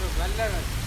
ஒரு வல்லவன் அவங்களும்